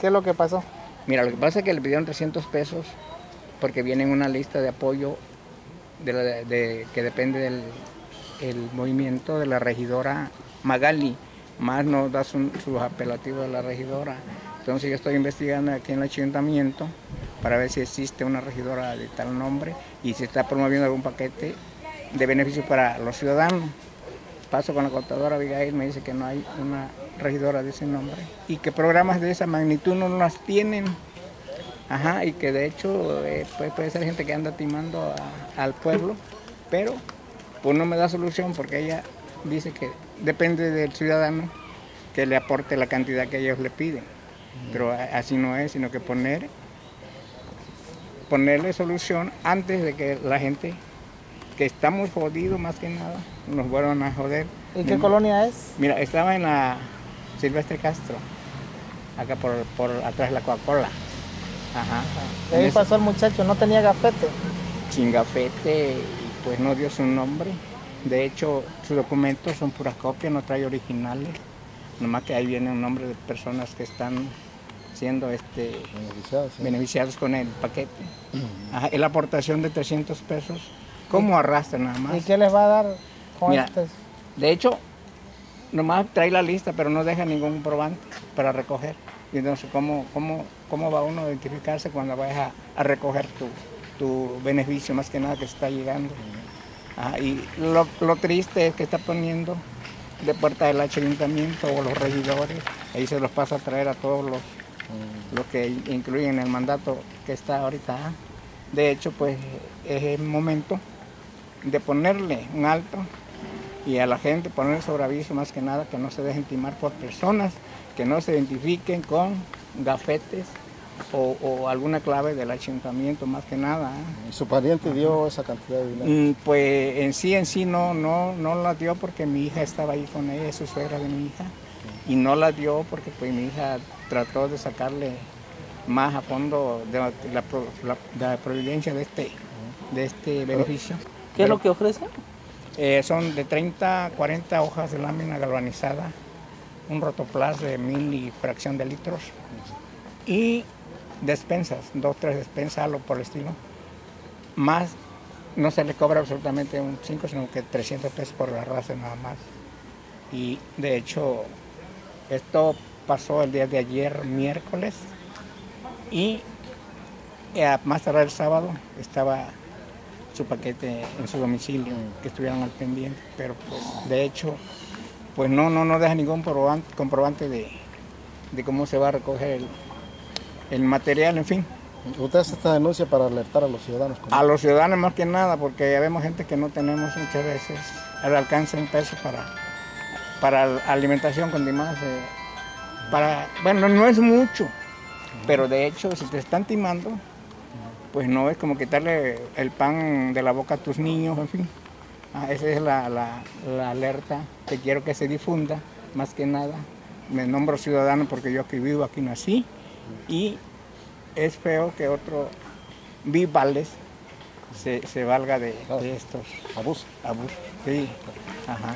¿Qué es lo que pasó? Mira, lo que pasa es que le pidieron 300 pesos porque viene en una lista de apoyo de que depende del el movimiento de la regidora Magali, más nos da su- sus apelativos de la regidora. Entonces yo estoy investigando aquí en el ayuntamiento para ver si existe una regidora de tal nombre y si está promoviendo algún paquete de beneficios para los ciudadanos. Paso con la contadora Abigail, me dice que no hay una regidora de ese nombre y que programas de esa magnitud no las tienen. Ajá, y que de hecho eh, puede, puede ser gente que anda timando a- al pueblo, pero pues no me da solución porque ella dice que depende del ciudadano que le aporte la cantidad que ellos le piden. Pero así no es, sino que poner, ponerle solución antes de que la gente que estamos jodidos más que nada nos vuelvan a joder. ¿Y qué colonia es? Mira, estaba en la Silvestre Castro, acá por, por atrás de la Coca-Cola. Ajá. De ahí pasó el muchacho, no tenía gafete. sin gafete y pues no dio su nombre. De hecho, sus documentos son puras copias, no trae originales. Nomás que ahí viene un nombre de personas que están siendo este, Beneficiados, sí. beneficiados con el paquete. Ajá, y la aportación de 300 pesos, ¿cómo arrastra nada ¿Y más? qué les va a dar con Mira? De hecho, nomás trae la lista, pero no deja ningún probante para recoger. Y entonces, ¿cómo, cómo, cómo va uno a identificarse cuando vayas a, a recoger tu, tu beneficio, más que nada que se está llegando? Ah, y lo, lo triste es que está poniendo de puerta del ayuntamiento o los regidores, ahí se los pasa a traer a todos los, los que incluyen el mandato que está ahorita. ah. De hecho, pues es el momento de ponerle un alto y a la gente poner sobre aviso más que nada que no se dejen timar por personas que no se identifiquen con gafetes o, o alguna clave del ayuntamiento más que nada. ¿eh? ¿Y su pariente dio esa cantidad de dinero? Mm, Pues en sí, en sí no, no, no la dio porque mi hija estaba ahí con ella, es su suegra de mi hija, y no la dio porque pues mi hija trató de sacarle más a fondo de la, la la- la providencia de este, de este beneficio. ¿Qué es lo que ofrece? eh, son de 30 a 40 hojas de lámina galvanizada, un rotoplas de mil y fracción de litros y despensas, dos, tres despensas, algo por el estilo. Más no se le cobra absolutamente un 5, sino que 300 pesos por la raza nada más. Y de hecho, esto pasó el día de ayer, miércoles, y eh, más tarde el sábado estaba su paquete en su domicilio, que estuvieran al pendiente, pero pues, de hecho, pues no, no, no deja ningún comprobante, comprobante de, de cómo se va a recoger el, el material, en fin. Usted hace esta denuncia para alertar a los ciudadanos. ¿cómo? A los ciudadanos más que nada, porque ya vemos gente que no tenemos muchas veces al alcance un peso para, para alimentación con demás. eh, para, bueno, no es mucho, pero de hecho, si te están timando, pues no es como quitarle el pan de la boca a tus niños, en fin. Ah, esa es la, la- la alerta que quiero que se difunda, más que nada. Me nombro ciudadano porque yo aquí vivo, aquí nací, y es feo que otro vivales se, se valga de, de estos Abuso. abusos. Sí, ajá.